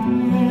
Yeah.